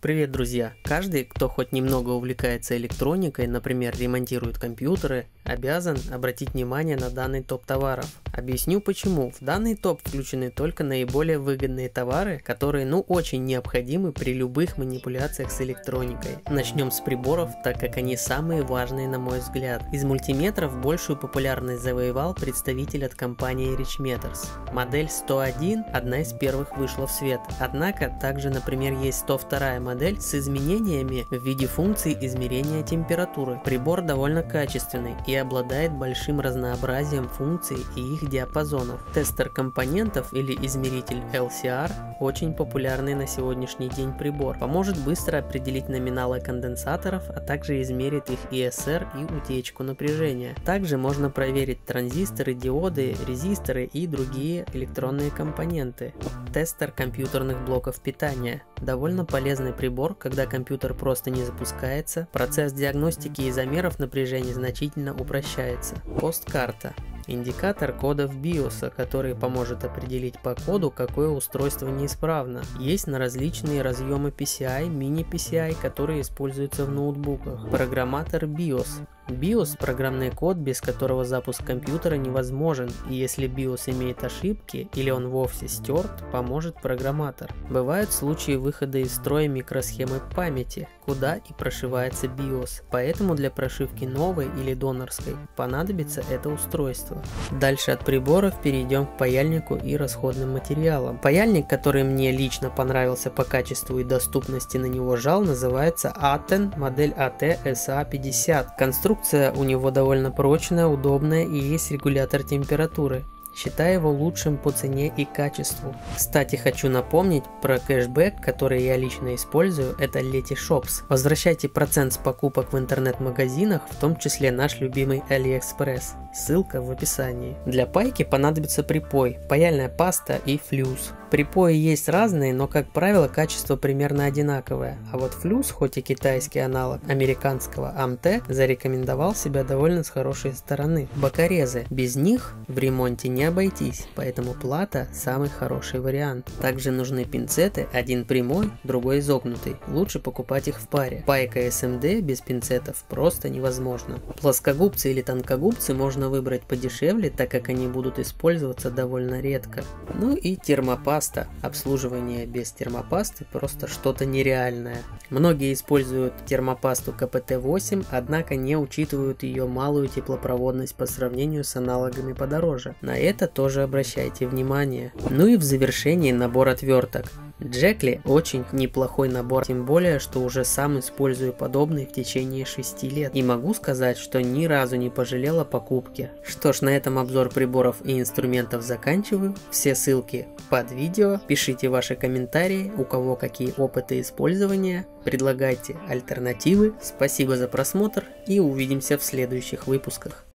Привет, друзья! Каждый, кто хоть немного увлекается электроникой, например, ремонтирует компьютеры, обязан обратить внимание на данный топ товаров. Объясню почему. В данный топ включены только наиболее выгодные товары, которые ну очень необходимы при любых манипуляциях с электроникой. Начнем с приборов, так как они самые важные на мой взгляд. Из мультиметров большую популярность завоевал представитель от компании Richmeters. Модель 101 одна из первых вышла в свет. Однако также, например, есть 102 модель с изменениями в виде функций измерения температуры. Прибор довольно качественный и обладает большим разнообразием функций и их диапазонов. Тестер компонентов или измеритель LCR очень популярный на сегодняшний день прибор. Поможет быстро определить номиналы конденсаторов, а также измерит их ESR и утечку напряжения. Также можно проверить транзисторы, диоды, резисторы и другие электронные компоненты. Тестер компьютерных блоков питания. Довольно полезный прибор, когда компьютер просто не запускается, процесс диагностики и замеров напряжения значительно упрощается. Посткарта индикатор кодов BIOS, который поможет определить по коду, какое устройство неисправно. Есть на различные разъемы PCI, мини-PCI, которые используются в ноутбуках. Программатор BIOS BIOS – программный код, без которого запуск компьютера невозможен, и если BIOS имеет ошибки или он вовсе стерт, поможет программатор. Бывают случаи выхода из строя микросхемы памяти, куда и прошивается BIOS, поэтому для прошивки новой или донорской понадобится это устройство. Дальше от приборов перейдем к паяльнику и расходным материалам. Паяльник, который мне лично понравился по качеству и доступности на него жал, называется Aten модель AT SA50. Конструкция Конструкция у него довольно прочная, удобная и есть регулятор температуры. Считаю его лучшим по цене и качеству. Кстати, хочу напомнить про кэшбэк, который я лично использую, это Letyshops. Возвращайте процент с покупок в интернет-магазинах, в том числе наш любимый AliExpress. Ссылка в описании. Для пайки понадобится припой, паяльная паста и флюс. Припои есть разные, но как правило качество примерно одинаковое. А вот флюс, хоть и китайский аналог американского АМТ, зарекомендовал себя довольно с хорошей стороны. Бокорезы. Без них в ремонте не обойтись, поэтому плата самый хороший вариант. Также нужны пинцеты, один прямой, другой изогнутый. Лучше покупать их в паре. Пайка SMD без пинцетов просто невозможно. Плоскогубцы или тонкогубцы можно выбрать подешевле, так как они будут использоваться довольно редко. Ну и термопаста. Обслуживание без термопасты просто что-то нереальное. Многие используют термопасту КПТ-8, однако не учитывают ее малую теплопроводность по сравнению с аналогами подороже. На это тоже обращайте внимание. Ну и в завершении набор отверток. Джекли очень неплохой набор, тем более, что уже сам использую подобный в течение 6 лет. И могу сказать, что ни разу не пожалел о покупке. Что ж, на этом обзор приборов и инструментов заканчиваю. Все ссылки под видео. Пишите ваши комментарии, у кого какие опыты использования. Предлагайте альтернативы. Спасибо за просмотр и увидимся в следующих выпусках.